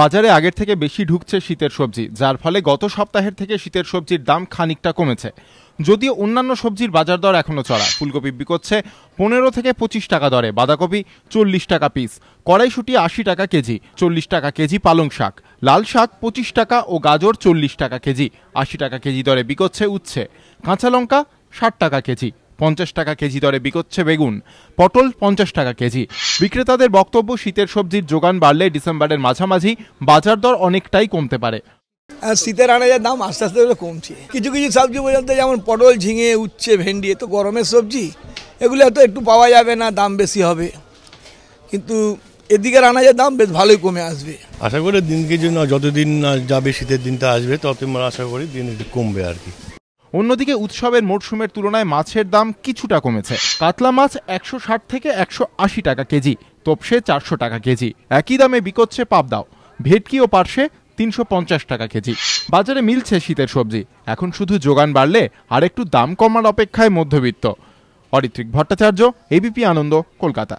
বাজারে আগের থেকে বেশি ঢুকছে শীতের সবজি, যার ফলে গত সপ্তাহের থেকে শীতের সবজির দাম খানিকটা কমেছে। যদিও অন্যান্য সবজির বাজার দর এখনও চড়া, ফুলকপি বিকোচ্ছে পনেরো থেকে পঁচিশ টাকা দরে, বাঁধাকপি চল্লিশ টাকা পিস কড়াইশুটি আশি টাকা কেজি, চল্লিশ টাকা কেজি পালং শাক, লাল শাক পঁচিশ টাকা ও গাজর চল্লিশ টাকা কেজি, আশি টাকা কেজি দরে বিকোচ্ছে উচ্ছে, কাঁচা লঙ্কা ষাট টাকা কেজি। পঞ্চাশ টাকা কেজি দরে বিকোচ্ছে বেগুন। পটল পঞ্চাশ টাকা কেজি। বিক্রেতাদের বক্তব্য শীতের সবজির যোগান বাড়লে ডিসেম্বরের মাঝামাঝি বাজার দর অনেকটাই কমতে পারে। আর শীতের আনাজের দাম আস্তে আস্তে করে কমছে। কিছু কিছু সবজি পর্যন্ত যেমন পটল ঝিঙে উচ্ছে ভেন্ডি এ তো গরমের সবজি। এগুলো তো একটু পাওয়া যাবে না দাম বেশি হবে। কিন্তু এদিকের আনাজের দাম বেশ ভালোই কমে আসবে। আশা করি দিনকে জন্য যতদিন না যাবে শীতের দিনটা আসবে তত আমরা আশা করি দিন একটু কমবে আর কি। অন্যদিকে উৎসবের মরশুমের তুলনায় মাছের দাম কিছুটা কমেছে। কাতলা মাছ একশো ষাট থেকে একশো আশি টাকা কেজি, তোপসে চারশো টাকা কেজি। একই দামে বিকোচ্ছে পাবদাও। ভেটকি ও পার্শে তিনশো পঞ্চাশ টাকা কেজি। বাজারে মিলছে শীতের সবজি। এখন শুধু যোগান বাড়লে আর একটু দাম কমার অপেক্ষায় মধ্যবিত্ত। অরিত্রিক ভট্টাচার্য এবিপি আনন্দ, কলকাতা।